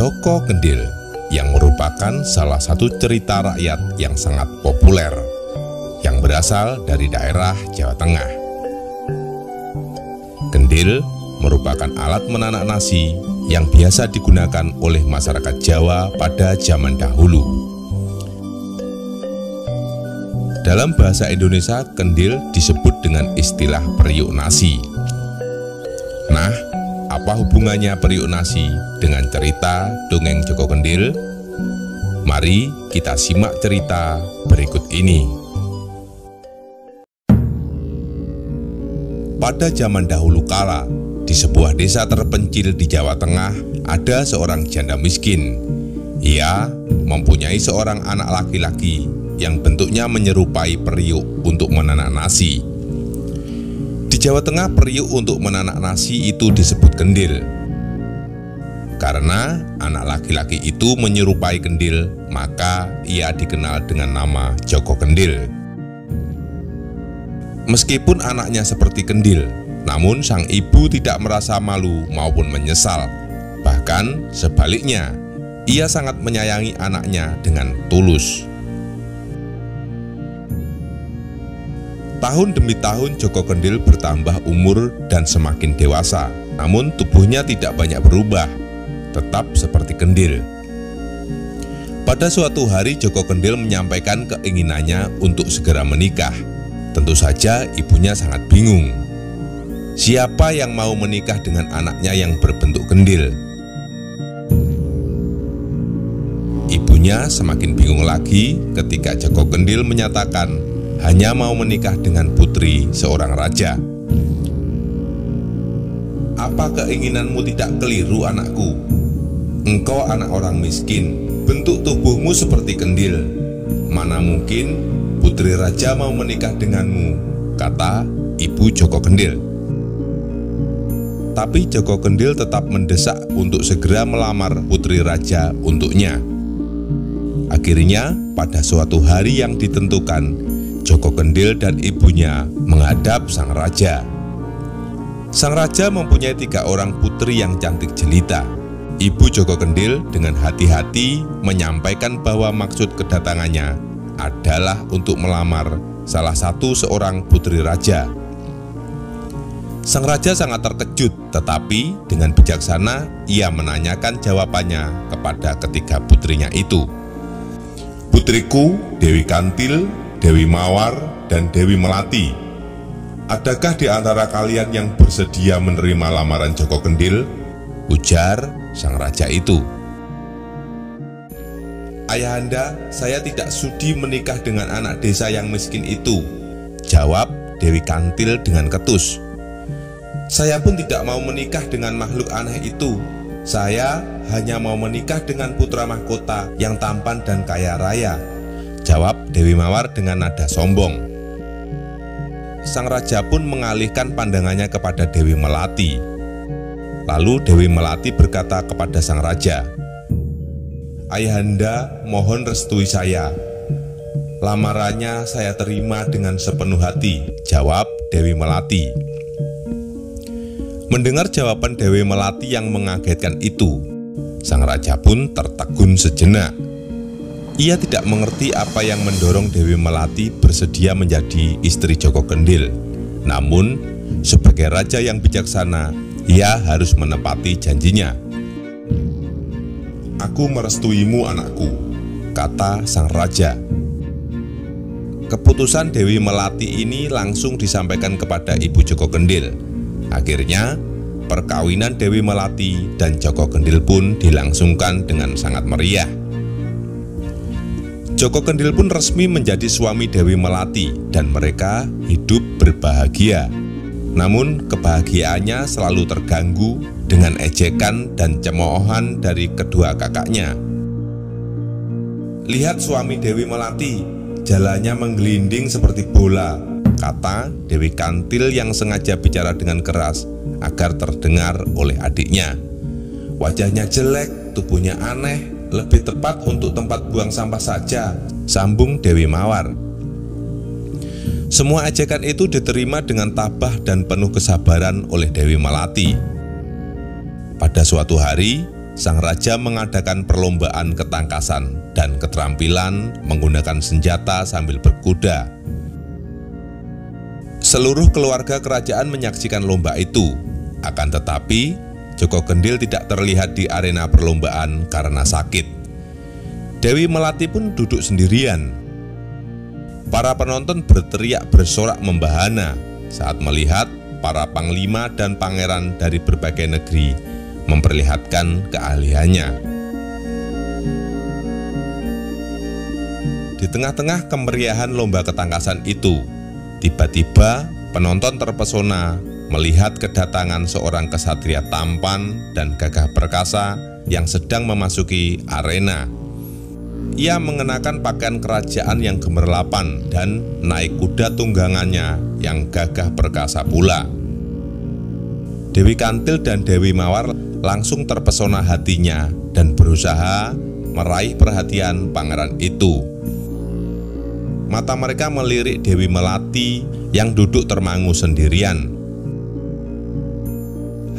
Joko Kendil yang merupakan salah satu cerita rakyat yang sangat populer yang berasal dari daerah Jawa Tengah. Kendil merupakan alat menanak nasi yang biasa digunakan oleh masyarakat Jawa pada zaman dahulu. Dalam bahasa Indonesia, kendil disebut dengan istilah periuk nasi. Nah, apa hubungannya periuk nasi dengan cerita dongeng Joko Kendil? Mari kita simak cerita berikut ini. Pada zaman dahulu kala, di sebuah desa terpencil di Jawa Tengah, ada seorang janda miskin. Ia mempunyai seorang anak laki-laki yang bentuknya menyerupai periuk untuk menanak nasi. Jawa Tengah, periuk untuk menanak nasi itu disebut kendil. Karena anak laki-laki itu menyerupai kendil, maka ia dikenal dengan nama Joko Kendil. Meskipun anaknya seperti kendil, namun sang ibu tidak merasa malu maupun menyesal. Bahkan sebaliknya, ia sangat menyayangi anaknya dengan tulus. Tahun demi tahun Joko Kendil bertambah umur dan semakin dewasa, namun tubuhnya tidak banyak berubah, tetap seperti Kendil. Pada suatu hari Joko Kendil menyampaikan keinginannya untuk segera menikah. Tentu saja ibunya sangat bingung. Siapa yang mau menikah dengan anaknya yang berbentuk kendil? Ibunya semakin bingung lagi ketika Joko Kendil menyatakan hanya mau menikah dengan putri seorang raja. Apa keinginanmu tidak keliru anakku? Engkau anak orang miskin, bentuk tubuhmu seperti kendil. Mana mungkin putri raja mau menikah denganmu, kata ibu Joko Kendil. Tapi Joko Kendil tetap mendesak untuk segera melamar putri raja untuknya. Akhirnya, pada suatu hari yang ditentukan, Joko Kendil dan ibunya menghadap sang raja. Sang raja mempunyai tiga orang putri yang cantik jelita. Ibu Joko Kendil dengan hati-hati menyampaikan bahwa maksud kedatangannya adalah untuk melamar salah satu seorang putri raja. Sang raja sangat terkejut, tetapi dengan bijaksana ia menanyakan jawabannya kepada ketiga putrinya itu. Putriku, Dewi Kantil, Dewi Mawar, dan Dewi Melati. Adakah di antara kalian yang bersedia menerima lamaran Joko Kendil? Ujar sang raja itu. Ayahanda, saya tidak sudi menikah dengan anak desa yang miskin itu. Jawab Dewi Kantil dengan ketus. Saya pun tidak mau menikah dengan makhluk aneh itu. Saya hanya mau menikah dengan putra mahkota yang tampan dan kaya raya Jawab Dewi Mawar dengan nada sombong. Sang raja pun mengalihkan pandangannya kepada Dewi Melati. Lalu Dewi Melati berkata kepada sang raja, Ayahanda mohon restui saya. Lamarannya saya terima dengan sepenuh hati, jawab Dewi Melati. Mendengar jawaban Dewi Melati yang mengagetkan itu, sang raja pun tertegun sejenak. Ia tidak mengerti apa yang mendorong Dewi Melati bersedia menjadi istri Joko Kendil. Namun, sebagai raja yang bijaksana, ia harus menepati janjinya. Aku merestuimu anakku, kata sang raja. Keputusan Dewi Melati ini langsung disampaikan kepada Ibu Joko Kendil. Akhirnya, perkawinan Dewi Melati dan Joko Kendil pun dilangsungkan dengan sangat meriah. Joko Kendil pun resmi menjadi suami Dewi Melati dan mereka hidup berbahagia. Namun kebahagiaannya selalu terganggu dengan ejekan dan cemoohan dari kedua kakaknya. Lihat suami Dewi Melati, jalannya menggelinding seperti bola, kata Dewi Kantil yang sengaja bicara dengan keras agar terdengar oleh adiknya. Wajahnya jelek, tubuhnya aneh, lebih tepat untuk tempat buang sampah saja, sambung Dewi Mawar. Semua ajakan itu diterima dengan tabah dan penuh kesabaran oleh Dewi Melati. Pada suatu hari, sang raja mengadakan perlombaan ketangkasan dan keterampilan menggunakan senjata sambil berkuda. Seluruh keluarga kerajaan menyaksikan lomba itu, akan tetapi Joko Kendil tidak terlihat di arena perlombaan karena sakit. Dewi Melati pun duduk sendirian. Para penonton berteriak bersorak membahana saat melihat para panglima dan pangeran dari berbagai negeri memperlihatkan keahliannya. Di tengah-tengah kemeriahan lomba ketangkasan itu, tiba-tiba penonton terpesona melihat kedatangan seorang kesatria tampan dan gagah perkasa yang sedang memasuki arena. Ia mengenakan pakaian kerajaan yang gemerlapan dan naik kuda tunggangannya yang gagah perkasa pula. Dewi Kantil dan Dewi Mawar langsung terpesona hatinya dan berusaha meraih perhatian pangeran itu. Mata mereka melirik Dewi Melati yang duduk termangu sendirian.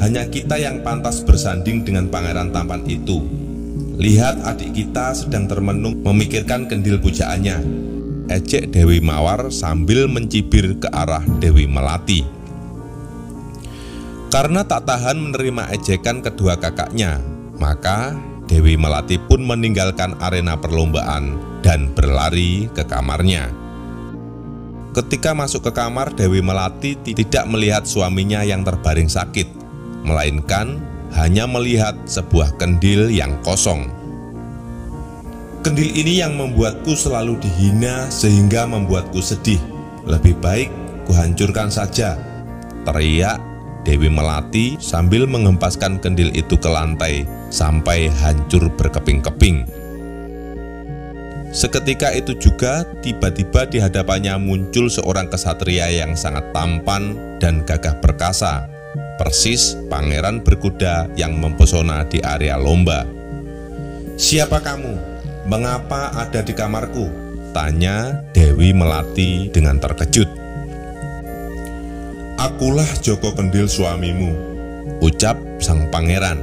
Hanya kita yang pantas bersanding dengan pangeran tampan itu. Lihat adik kita sedang termenung memikirkan kendil pujaannya. Ejek Dewi Mawar sambil mencibir ke arah Dewi Melati. Karena tak tahan menerima ejekan kedua kakaknya, maka Dewi Melati pun meninggalkan arena perlombaan dan berlari ke kamarnya. Ketika masuk ke kamar, Dewi Melati tidak melihat suaminya yang terbaring sakit, melainkan hanya melihat sebuah kendil yang kosong. Kendil ini yang membuatku selalu dihina sehingga membuatku sedih. Lebih baik kuhancurkan saja, teriak Dewi Melati sambil mengempaskan kendil itu ke lantai sampai hancur berkeping-keping. Seketika itu juga tiba-tiba di hadapannya muncul seorang kesatria yang sangat tampan dan gagah perkasa, persis pangeran berkuda yang mempesona di area lomba. "Siapa kamu? Mengapa ada di kamarku?" tanya Dewi Melati dengan terkejut. Akulah Joko Kendil suamimu, ucap sang pangeran.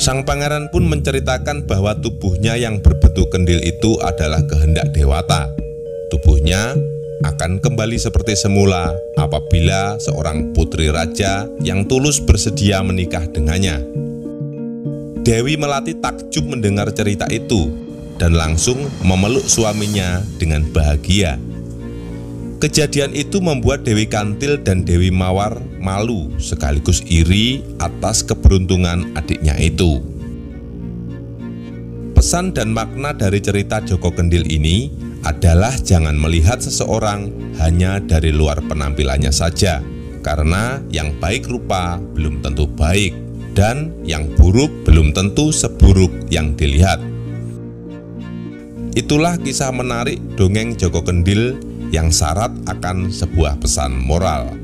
Sang pangeran pun menceritakan bahwa tubuhnya yang berbentuk kendil itu adalah kehendak dewata. Tubuhnya akan kembali seperti semula apabila seorang putri raja yang tulus bersedia menikah dengannya. Dewi Melati takjub mendengar cerita itu dan langsung memeluk suaminya dengan bahagia. Kejadian itu membuat Dewi Kantil dan Dewi Mawar malu sekaligus iri atas keberuntungan adiknya itu. Pesan dan makna dari cerita Joko Kendil ini adalah jangan melihat seseorang hanya dari luar penampilannya saja, karena yang baik rupa belum tentu baik, dan yang buruk belum tentu seburuk yang dilihat. Itulah kisah menarik dongeng Joko Kendil yang syarat akan sebuah pesan moral.